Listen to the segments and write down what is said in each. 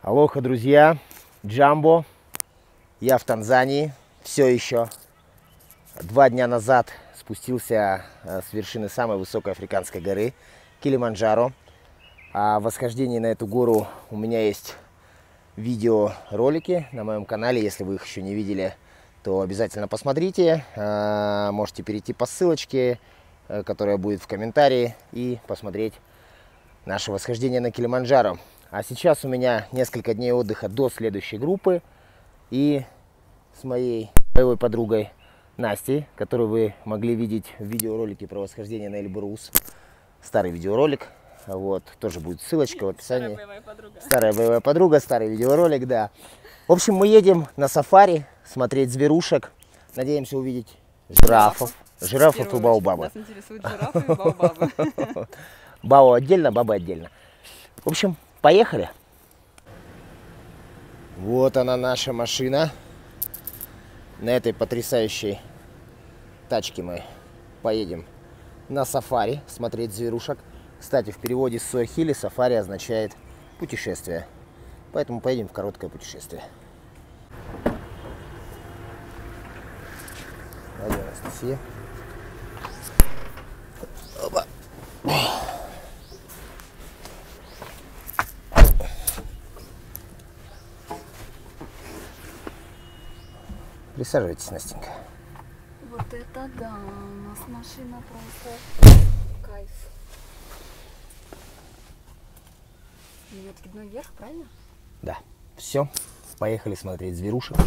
Алоха, друзья! Джамбо. Я в Танзании. Все еще. Два дня назад спустился э, с вершины самой высокой африканской горы Килиманджаро. О восхождении на эту гору у меня есть видеоролики на моем канале. Если вы их еще не видели, то обязательно посмотрите. Э, можете перейти по ссылочке, э, которая будет в комментарии, и посмотреть наше восхождение на Килиманджаро. А сейчас у меня несколько дней отдыха до следующей группы. И с моей боевой подругой Настей, которую вы могли видеть в видеоролике про восхождение на Эльбрус. Старый видеоролик. Вот, тоже будет ссылочка в описании. Старая боевая подруга. Старая боевая подруга, старый видеоролик, да. В общем, мы едем на сафари смотреть зверушек. Надеемся увидеть жирафов. Жирафов и В первую очередь баобабы. Нас интересуют жирафы и баобабы. Бао отдельно, бабы отдельно. В общем, поехали. Вот она наша машина. На этой потрясающей тачке мы поедем на сафари смотреть зверушек. Кстати, в переводе с Суахили сафари означает путешествие. Поэтому поедем в короткое путешествие. Пойдем, Анастасия. Присаживайтесь, Настенька. Вот это да, у нас машина просто кайф. Ее откидной вверх, правильно? Да. Все. Поехали смотреть зверушек.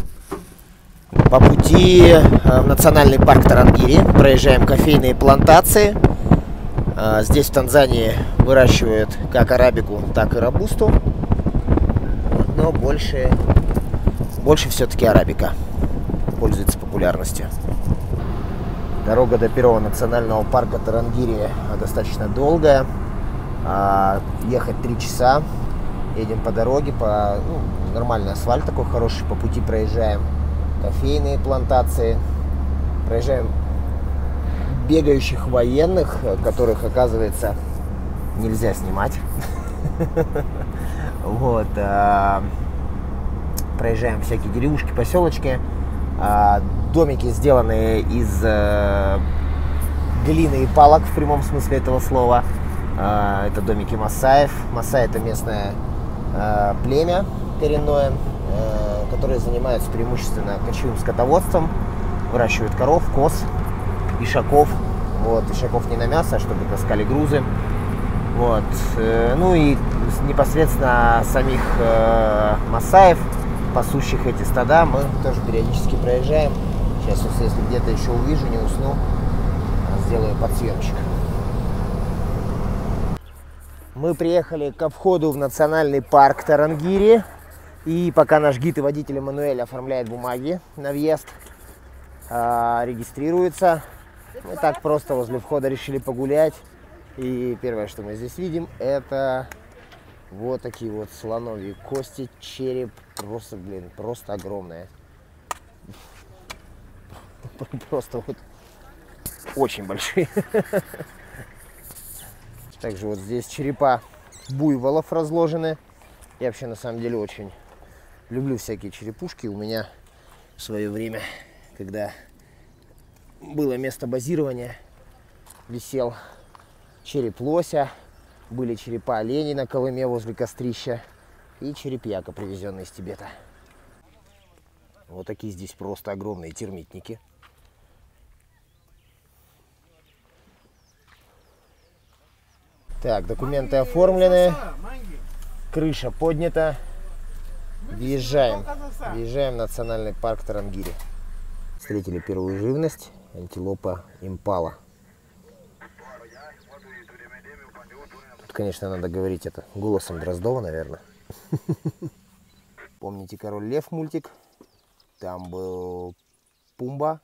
По пути э, в национальный парк Тарангири проезжаем кофейные плантации. А, Здесь в Танзании выращивают как арабику, так и рабусту. Но больше, больше все-таки арабика пользуется популярностью. Дорога до первого национального парка Тарангири достаточно долгая. А, ехать три часа. Едем по дороге, по ну, нормальный асфальт такой хороший, по пути проезжаем кофейные плантации, проезжаем бегающих военных, которых, оказывается, нельзя снимать. Вот. а, Проезжаем всякие деревушки, поселочки. А, Домики сделаны из э, глины и палок в прямом смысле этого слова. А, Это домики Масаев. Масаи это местное э, племя коренное, э, которое занимается преимущественно кочевым скотоводством, выращивают коров, коз, ишаков. Вот, ишаков не на мясо, а чтобы таскали грузы. Вот. Ну и непосредственно самих Масаев, пасущих эти стада, мы тоже периодически проезжаем. Сейчас, если где-то еще увижу, не усну, сделаю подсъемчик. Мы приехали ко входу в национальный парк Тарангири. И пока наш гид и водитель Эммануэль оформляет бумаги на въезд, а, регистрируется, мы так просто возле входа решили погулять. И первое, что мы здесь видим, это вот такие вот слоновьи кости, череп, просто, блин, просто огромное. Просто вот очень большие. Также вот здесь черепа буйволов разложены. Я вообще на самом деле очень люблю всякие черепушки. У меня в свое время, когда было место базирования, висел череп лося, были черепа оленей на Колыме возле кострища и череп яка, привезенный из Тибета. Вот такие здесь просто огромные термитники. Так, документы оформлены, крыша поднята. Въезжаем. Въезжаем в национальный парк Тарангири. Встретили первую живность, антилопа импала. Конечно, надо говорить это голосом Дроздова, наверное. Помните Король Лев мультик? Там был Пумба.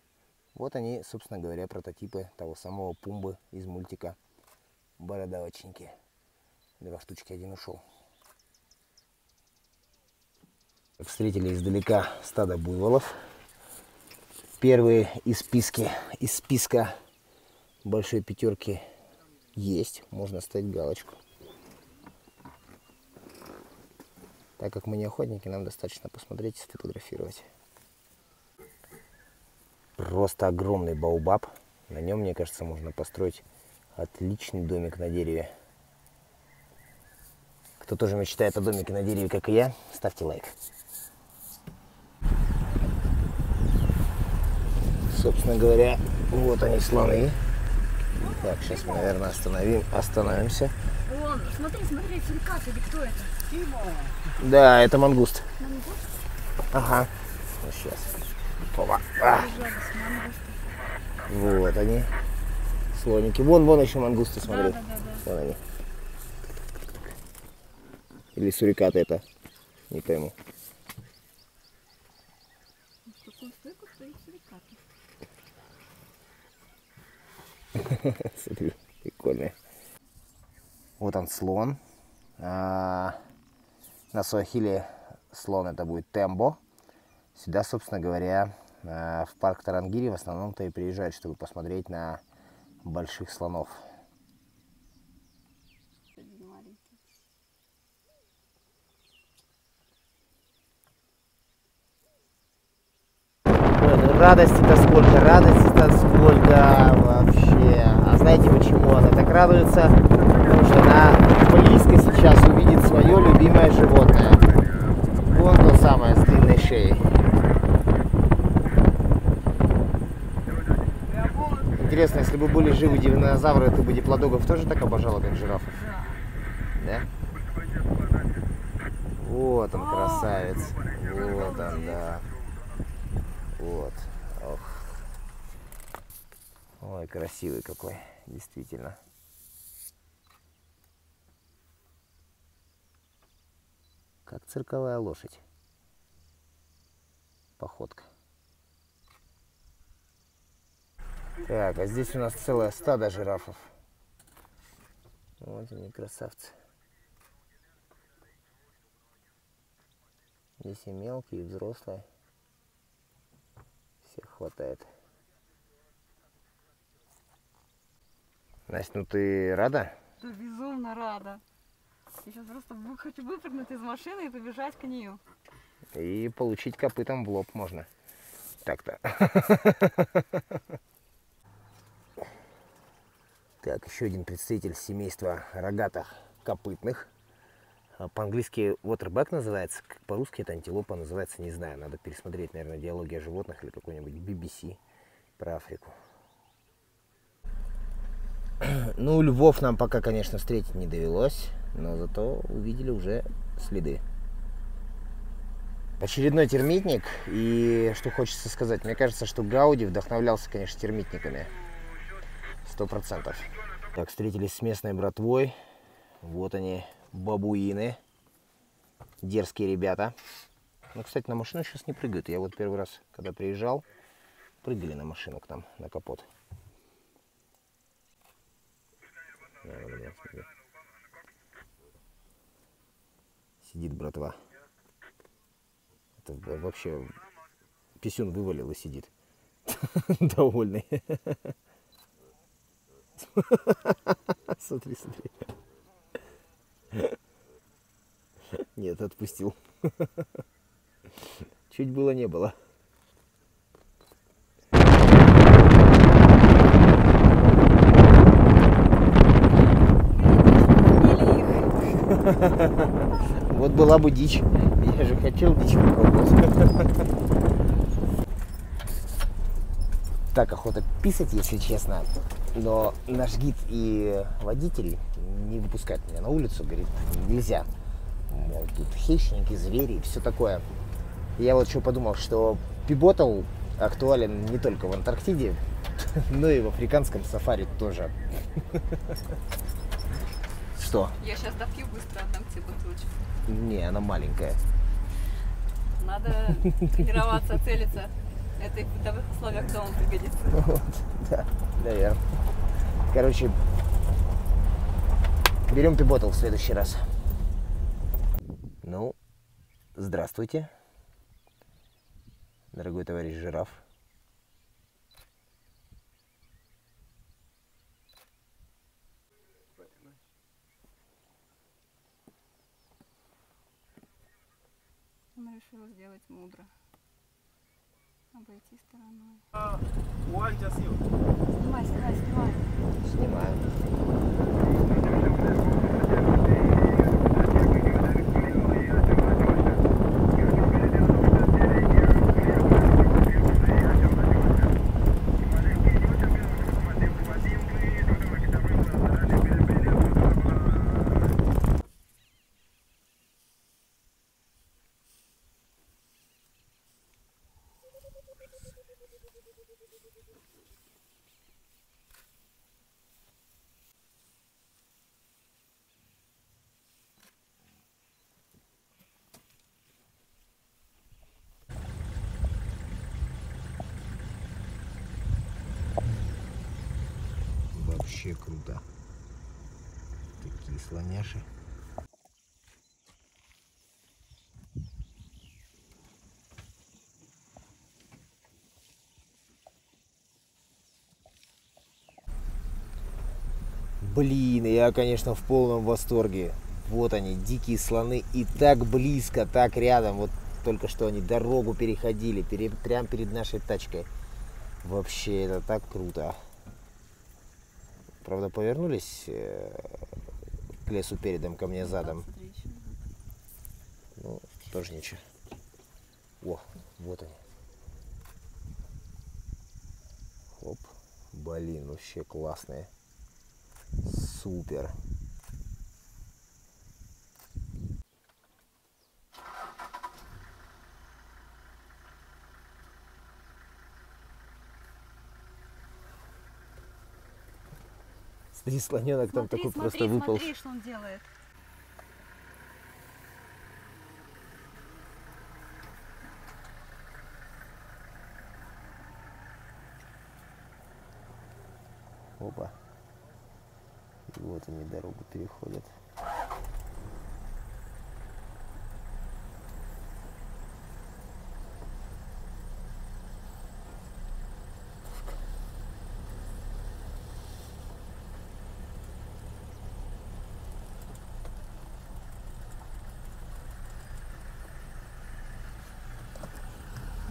Вот они, собственно говоря, прототипы того самого Пумбы из мультика Бородавочники. Два штучки, один ушел. Встретили издалека стадо буйволов. Первые из списки, из списка большой пятерки есть. Можно ставить галочку. Так как мы не охотники, нам достаточно посмотреть и сфотографировать. Просто огромный баубаб. На нем, мне кажется, можно построить отличный домик на дереве. Кто тоже мечтает о домике на дереве, как и я, ставьте лайк. Собственно говоря, вот они слоны. Так, сейчас мы, наверное, остановим, остановимся. Вон, смотри, смотри, сурикат или кто это? Да, это мангуст. Мангуст? Ага. Ну, сейчас. Опа. А, вот они. Слоники. Вон, вон еще мангусты, смотри. Да, да, да, да. Вон они. Или сурикаты это. Не пойму. В такую стойку стоит сурикат. Смотри, прикольные. Вот он слон. А, на суахиле слон это будет тембо. Сюда, собственно говоря, а, в парк Тарангири в основном-то и приезжают, чтобы посмотреть на больших слонов. Один маленький. Ой, ну радости-то сколько, радости-то сколько вообще. А знаете почему она так радуется? Потому что она близко сейчас увидит свое любимое животное. Вон то самое с длинной шеей. Интересно, если бы были живы динозавры, ты бы диплодогов тоже так обожала, как жирафов? Да. Вот он, красавец. Вот он, да. Вот. Ох. Ой, красивый какой, действительно. Как цирковая лошадь. Походка. Так, а здесь у нас целое стадо жирафов. Вот они, красавцы. Здесь и мелкие, и взрослые. Всех хватает. Настя, ну ты рада? Да безумно рада. Я сейчас просто хочу выпрыгнуть из машины и побежать к нее. И получить копытом в лоб можно. Так-то. Так, еще один представитель семейства рогатых копытных. А По-английски waterback называется, как по-русски это антилопа называется, не знаю. Надо пересмотреть, наверное, диалоги о животных или какой-нибудь BBC про Африку. Ну, львов нам пока, конечно, встретить не довелось, но зато увидели уже следы. Очередной термитник. И что хочется сказать, мне кажется, что Гауди вдохновлялся, конечно, термитниками. Сто процентов. Так, встретились с местной братвой. Вот они, бабуины. Дерзкие ребята. Ну, кстати, на машину сейчас не прыгают. Я вот первый раз, когда приезжал, прыгали на машину к нам, на капот. Да, да, да, смотри. Сидит братва. Это вообще писюн вывалил и сидит. Довольный. Смотри, смотри. Нет, отпустил. Чуть было не было. Вот была бы дичь. Я же хотел дичь попробовать. Так, охота писать, если честно. Но наш гид и водитель не выпускают меня на улицу. Говорит, нельзя. Мол, тут хищники, звери и все такое. Я вот что подумал, что пиботл актуален не только в Антарктиде, но и в африканском сафари тоже. Что? Я сейчас допью быстро, отдам тебе бутылочку. Не, она маленькая. Надо тренироваться, целиться. Это и в бытовых условиях дома пригодится. Вот, да, наверное. Короче, берем пиботл в следующий раз. Ну, здравствуйте, дорогой товарищ жираф. Он решил сделать мудро. Обойти стороной. Sio? Снимай, снимай, снимай. Снимаю. Вообще круто. Такие слоняши. Блин, я, конечно, в полном восторге. Вот они, дикие слоны. И так близко, так рядом. Вот только что они дорогу переходили, пере, прямо перед нашей тачкой. Вообще, это так круто. Правда, повернулись э, к лесу передом, ко мне задом. Ну, тоже ничего. О, вот они. Хоп. Блин, вообще классные. Супер. Смотри, слоненок там Смотри, такой смотри, просто выпал. смотри, что он делает. Опа. И вот они дорогу переходят.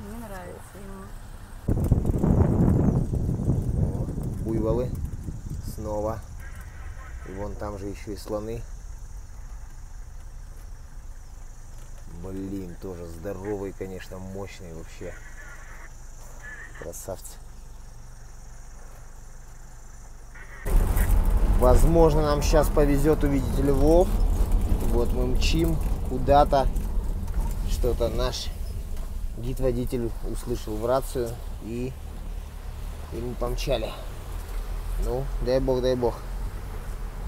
Мне нравится ему. Буйволы снова. И вон там же еще и слоны. Блин, тоже здоровый, конечно, мощный вообще. Красавцы. Возможно, нам сейчас повезет увидеть львов. Вот мы мчим куда-то. Что-то наш гид-водитель услышал в рацию и, и мы помчали. Ну, дай бог, дай бог.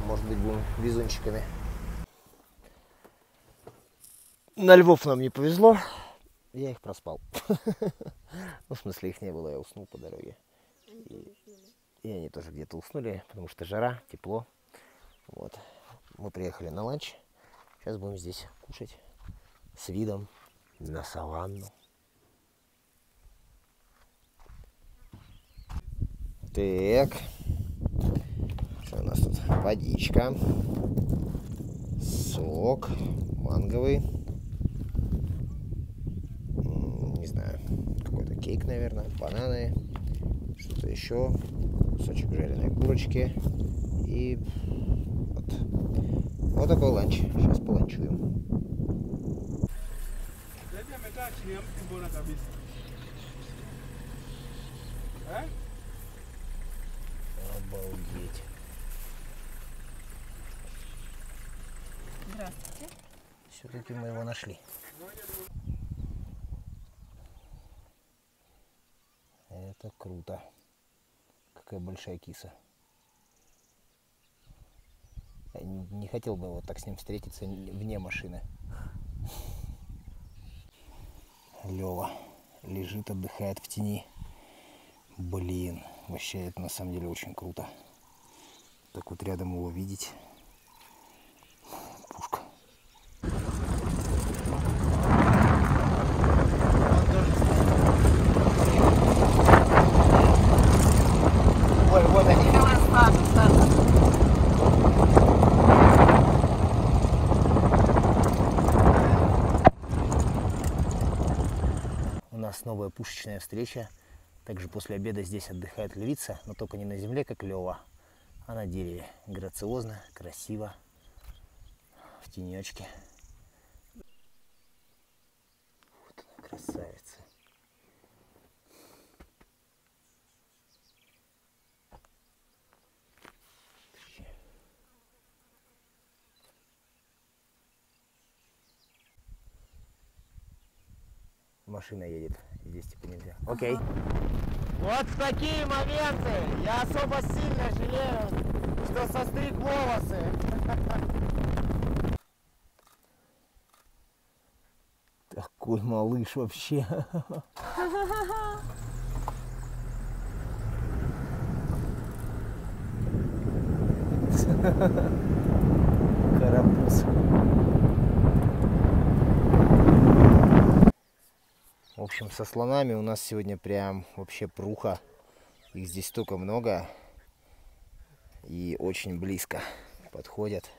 Может быть, будем везунчиками. На львов нам не повезло. Я их проспал. Ну, в смысле, их не было, я уснул по дороге. И, они тоже где-то уснули, потому что жара, тепло. Вот. Мы приехали на ланч. Сейчас будем здесь кушать с видом на саванну. Так. Что у нас тут? Водичка. Сок манговый. Не знаю. Какой-то кейк, наверное. Бананы. Что-то еще. Кусочек жареной курочки. И вот. Вот такой ланч. Сейчас поланчуем. Dada amekaa chini ya mti mbona kabisa? Eh? Обалдеть. Здравствуйте. Все-таки мы его нашли. Это круто. Какая большая киса. Я не хотел бы вот так с ним встретиться вне машины. Лева лежит, отдыхает в тени. Блин, вообще это на самом деле очень круто. Так вот рядом его видеть. Пушка. Ой, вот они. нас новая пушечная встреча. Также после обеда здесь отдыхает львица, но только не на земле, как Лева, а на дереве. Грациозно, красиво, в тенечке. Вот она, красавица. Машина едет, здесь типа нельзя. Окей. Вот в такие моменты я особо сильно жалею, что состриг волосы. Такой малыш вообще. Карапуз. В общем, со слонами у нас сегодня прям вообще пруха. Их здесь столько много. И очень близко подходят.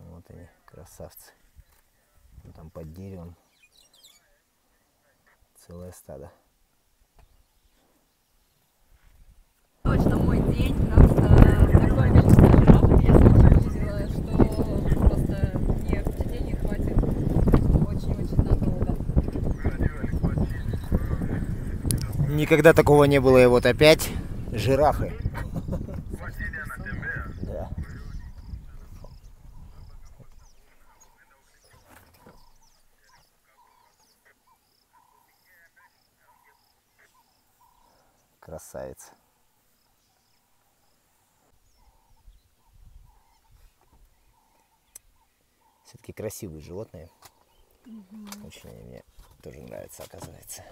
Вот они, красавцы. Там под деревом целое стадо. Точно мой день, что такое количество жиров я сама увидела, что просто мне в день не хватит очень-очень надолго. Никогда такого не было, и вот опять жирафы. Да. Красавица. Все-таки красивые животные. Очень они мне тоже нравятся, оказывается.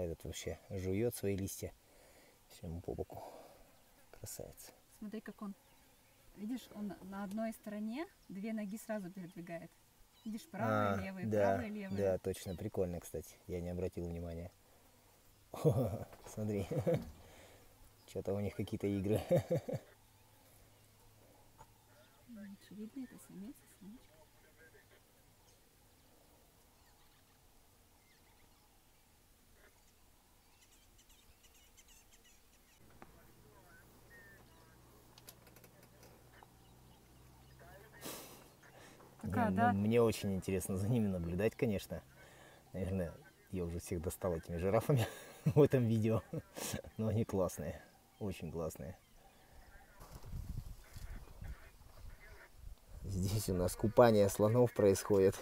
Этот вообще жует свои листья всему по боку. Красавица. Смотри, как он. Видишь, он на одной стороне две ноги сразу передвигает. Видишь, правая, А, левая, да, правая, левая. Да, точно, прикольно, кстати. Я не обратил внимания. Смотри. Что-то у них какие-то игры. М, Очевидно, это самец и самочка. Да? ну, мне очень интересно за ними наблюдать, конечно. Наверное, я уже всех достал этими жирафами в этом видео. Но они классные. Очень классные. Здесь у нас купание слонов происходит.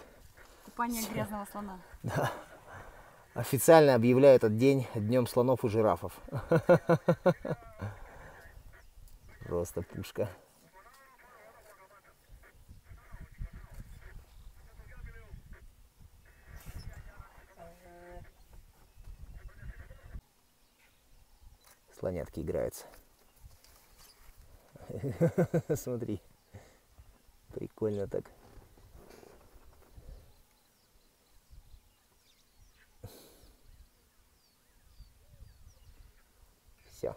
Купание грязного слона. Официально объявляю этот день днем слонов и жирафов. Просто пушка. Слонятки играются. Смотри. Прикольно так. Все.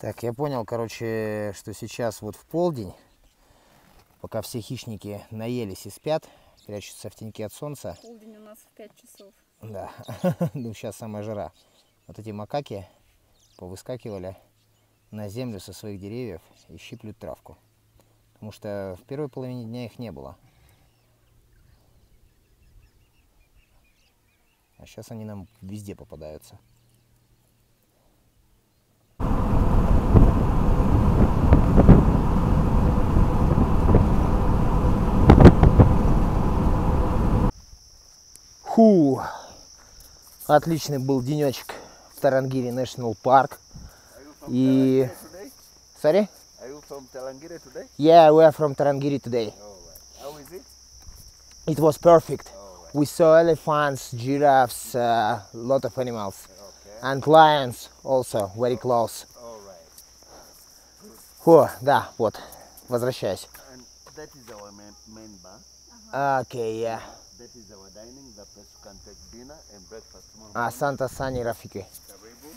Так, я понял, короче, что сейчас вот в полдень, пока все хищники наелись и спят, прячутся в теньке от солнца, Полдень у нас в 5 часов. да, ну сейчас самая жара. Вот эти макаки повыскакивали на землю со своих деревьев и щиплют травку. Потому что в первой половине дня их не было. А сейчас они нам везде попадаются. Фу! Отличный был денечек в Тарангире National Park. И... Sorry? Are you from Talangire today? Yeah, we are from Tarangire today. Oh, right. How is it? It was perfect. Oh, right. We saw elephants, giraffes, a lot of animals. Okay. And lions also, very close. All right. О, да, вот, возвращаюсь. And that is our main, main bar. Окей, я. That is our dining, the place you can take dinner and breakfast. tomorrow. Karibu.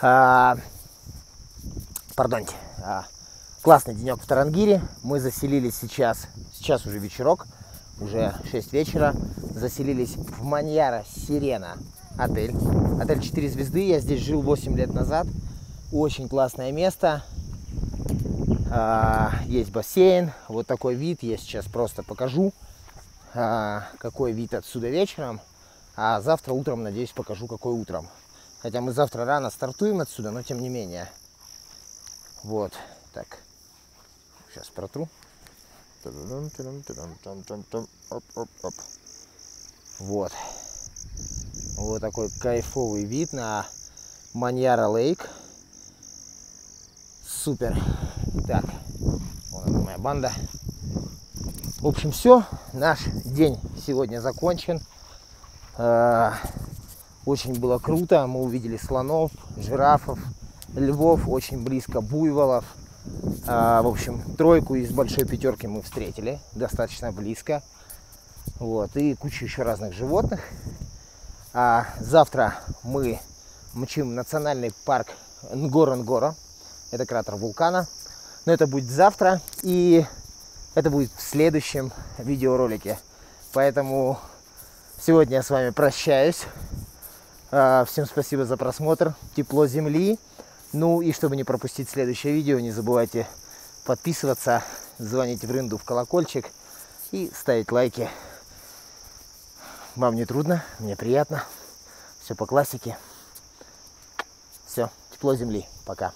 А, пардоньте. А, классный денек в Тарангире. Мы заселились сейчас, сейчас уже вечерок, уже 6 вечера. Заселились в Маньяра Сирена отель. Отель 4 звезды. Я здесь жил 8 лет назад. Очень классное место. А, есть бассейн. Вот такой вид. Я сейчас просто покажу, какой вид отсюда вечером. А завтра утром, надеюсь, покажу, какой утром. Хотя мы завтра рано стартуем отсюда, но тем не менее. Вот, так. Сейчас протру. Вот. Вот такой кайфовый вид на Маньяра Лейк. Супер. Так, вон она моя банда. В общем, все. Наш день сегодня закончен. Э, Очень было круто. Мы увидели слонов, жирафов, львов, очень близко буйволов. А, в общем, тройку из большой пятерки мы встретили достаточно близко. Вот, и кучу еще разных животных. А завтра мы мчим в национальный парк Нгоро-Нгоро. Это кратер вулкана. Но это будет завтра. И это будет в следующем видеоролике. Поэтому сегодня я с вами прощаюсь. А, Всем спасибо за просмотр. Тепло земли. Ну и чтобы не пропустить следующее видео, не забывайте подписываться, звонить в рынду в колокольчик и ставить лайки. Вам не трудно, мне приятно. Все по классике. Все, тепло земли. Пока.